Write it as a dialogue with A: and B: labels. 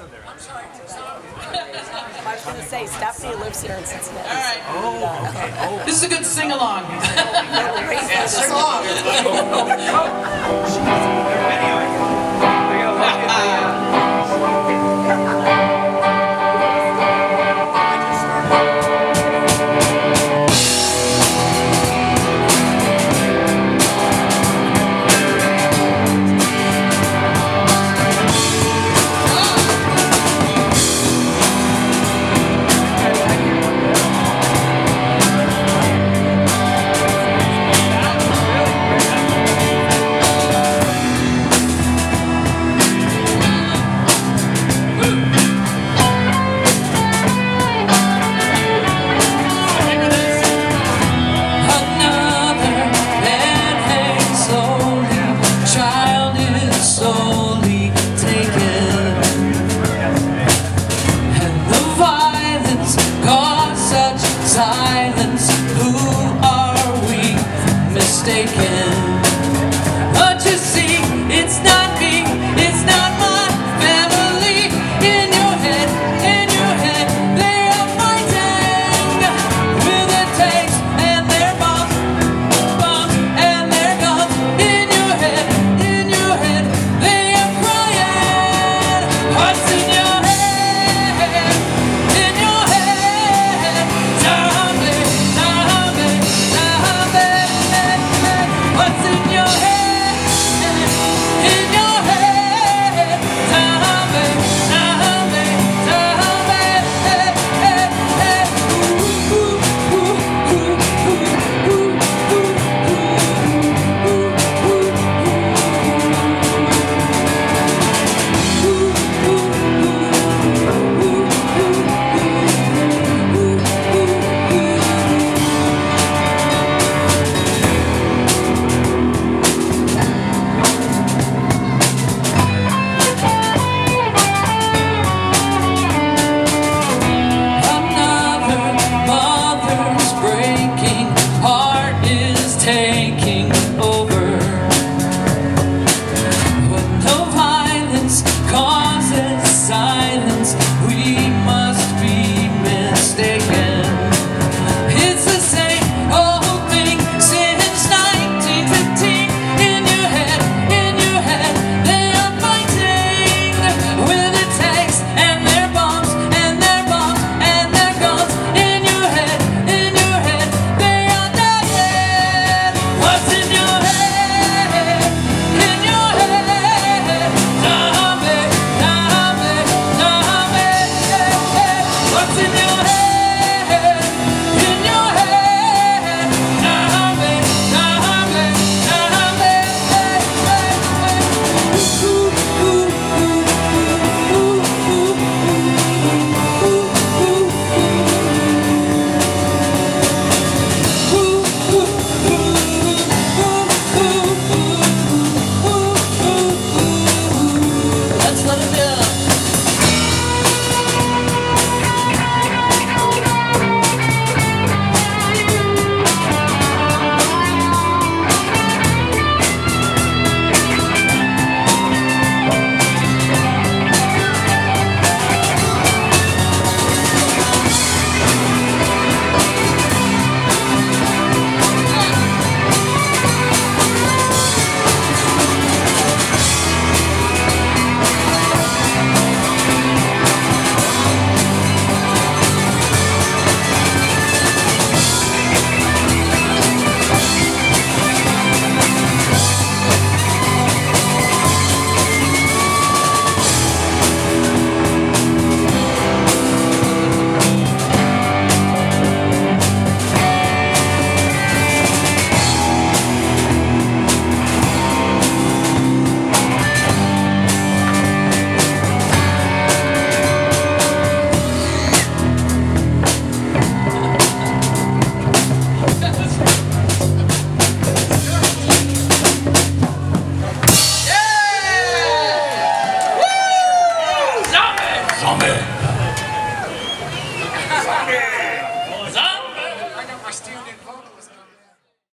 A: I was going to say, Stephanie lives here in Cincinnati.
B: All right.
C: Oh, okay. Oh.
B: This is a good sing-along. yeah,
A: sing-along. Amen.